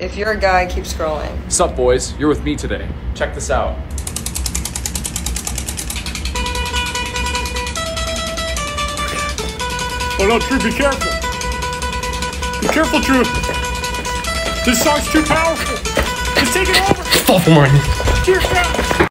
If you're a guy, keep scrolling. Sup, boys? You're with me today. Check this out. Oh no, True, be careful. Be careful, True. This song's too powerful. It's taking over. Fall for morning. Cheers,